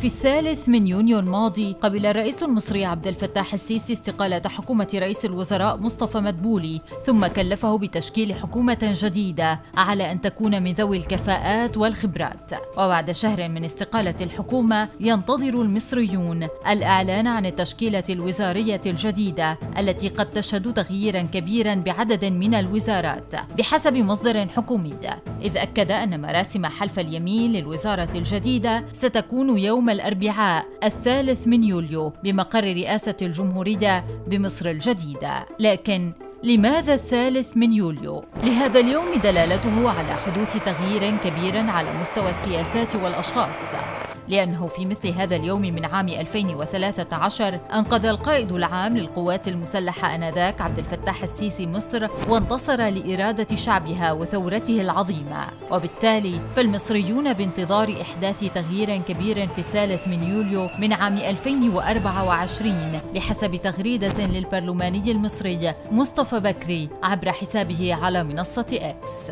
في الثالث من يونيو الماضي قبل الرئيس المصري عبد الفتاح السيسي استقالة حكومة رئيس الوزراء مصطفى مدبولي ثم كلفه بتشكيل حكومة جديدة على أن تكون من ذوي الكفاءات والخبرات. وبعد شهر من استقالة الحكومة ينتظر المصريون الإعلان عن التشكيلة الوزارية الجديدة التي قد تشهد تغييرا كبيرا بعدد من الوزارات بحسب مصدر حكومي. إذ أكد أن مراسم حلف اليمين للوزارة الجديدة ستكون يوم الأربعاء الثالث من يوليو بمقر رئاسة الجمهورية بمصر الجديدة. لكن لماذا الثالث من يوليو؟ لهذا اليوم دلالته على حدوث تغيير كبير على مستوى السياسات والأشخاص لأنه في مثل هذا اليوم من عام 2013 أنقذ القائد العام للقوات المسلحة آنذاك عبد الفتاح السيسي مصر وانتصر لإرادة شعبها وثورته العظيمة وبالتالي فالمصريون بانتظار إحداث تغيير كبير في الثالث من يوليو من عام 2024 بحسب تغريدة للبرلماني المصري بكري عبر حسابه على منصة إكس